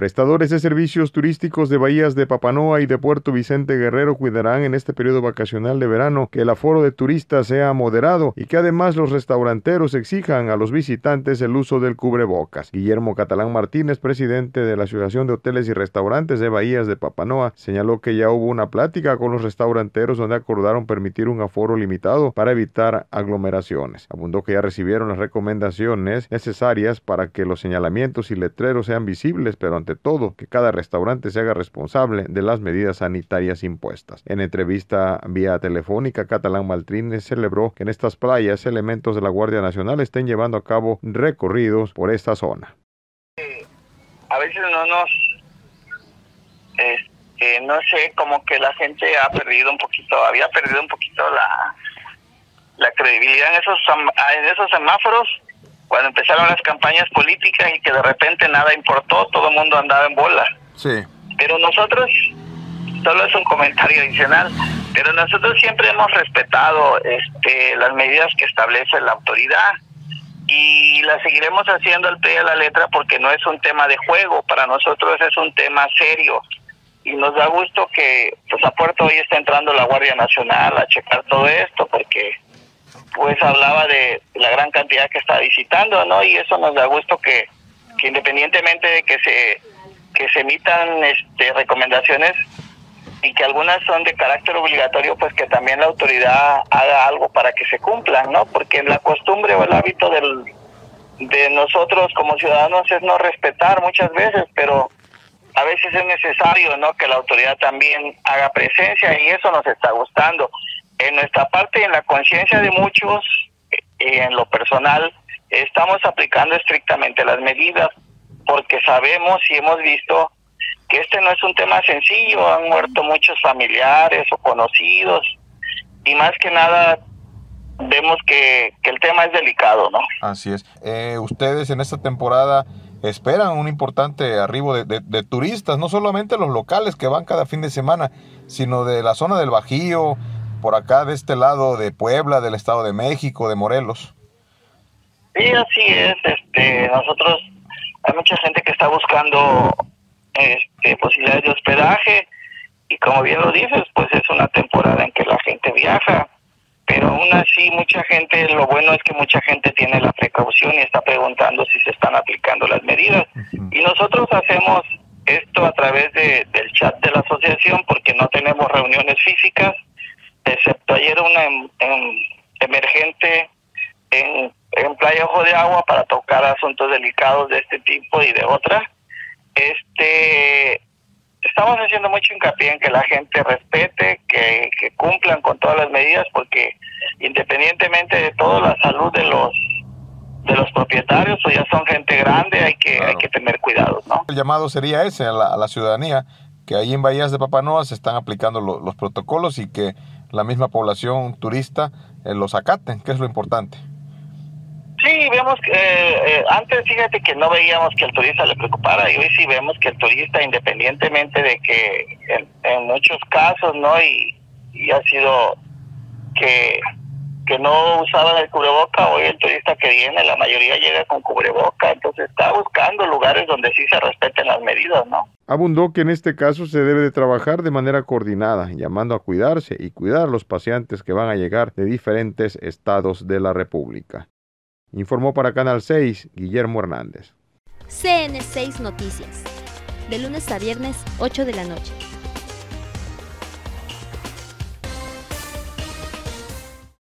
Prestadores de servicios turísticos de bahías de Papanoa y de Puerto Vicente Guerrero cuidarán en este periodo vacacional de verano que el aforo de turistas sea moderado y que además los restauranteros exijan a los visitantes el uso del cubrebocas. Guillermo Catalán Martínez, presidente de la Asociación de Hoteles y Restaurantes de Bahías de Papanoa, señaló que ya hubo una plática con los restauranteros donde acordaron permitir un aforo limitado para evitar aglomeraciones. Abundó que ya recibieron las recomendaciones necesarias para que los señalamientos y letreros sean visibles, pero ante todo que cada restaurante se haga responsable de las medidas sanitarias impuestas. En entrevista vía telefónica, Catalán Maltrines celebró que en estas playas elementos de la Guardia Nacional estén llevando a cabo recorridos por esta zona. A veces no nos, este, no sé, como que la gente ha perdido un poquito, había perdido un poquito la, la credibilidad en esos, en esos semáforos cuando empezaron las campañas políticas y que de repente nada importó, todo el mundo andaba en bola. Sí. Pero nosotros, solo es un comentario adicional, pero nosotros siempre hemos respetado este, las medidas que establece la autoridad y las seguiremos haciendo al pie de la letra porque no es un tema de juego, para nosotros es un tema serio y nos da gusto que pues a Puerto hoy está entrando la Guardia Nacional a checar todo esto porque pues hablaba de la gran cantidad que está visitando, ¿no? Y eso nos da gusto que, que independientemente de que se que se emitan este, recomendaciones y que algunas son de carácter obligatorio, pues que también la autoridad haga algo para que se cumplan, ¿no? Porque la costumbre o el hábito del, de nosotros como ciudadanos es no respetar muchas veces, pero a veces es necesario, ¿no? Que la autoridad también haga presencia y eso nos está gustando en nuestra parte, en la conciencia de muchos, y en lo personal, estamos aplicando estrictamente las medidas porque sabemos y hemos visto que este no es un tema sencillo, han muerto muchos familiares o conocidos y más que nada vemos que, el tema es delicado, ¿no? Así es. Eh, ustedes en esta temporada esperan un importante arribo de, de, turistas, no solamente los locales que van cada fin de semana, sino de la zona del Bajío, por acá de este lado de Puebla, del Estado de México, de Morelos. Sí, así es. Este, nosotros hay mucha gente que está buscando este, posibilidades de hospedaje y como bien lo dices, pues es una temporada en que la gente viaja, pero aún así mucha gente, lo bueno es que mucha gente tiene la precaución y está preguntando si se están aplicando las medidas. Y nosotros hacemos esto a través de, del chat de la asociación porque no tenemos reuniones físicas ayer una emergente en, en Playa Ojo de Agua para tocar asuntos delicados de este tipo y de otras. Este, estamos haciendo mucho hincapié en que la gente respete, que, que cumplan con todas las medidas, porque independientemente de todo, la salud de los de los propietarios o ya son gente grande, hay que hay que tener cuidado, ¿no? El llamado sería ese a la, a la ciudadanía, que ahí en Bahías de Papanoa se están aplicando los protocolos y que la misma población turista eh, los acaten, que es lo importante. Sí, vemos que eh, eh, antes fíjate que no veíamos que el turista le preocupara y hoy sí vemos que el turista independientemente de que en, muchos casos no y, y ha sido que que no usaban el cubreboca, hoy el turista que viene, la mayoría llega con cubreboca, entonces está buscando lugares donde sí se respeten las medidas, ¿no? Abundó que en este caso se debe de trabajar de manera coordinada, llamando a cuidarse y cuidar a los pacientes que van a llegar de diferentes estados de la República. Informó para Canal 6 Guillermo Hernández. CN6 Noticias, de lunes a viernes, 8 de la noche.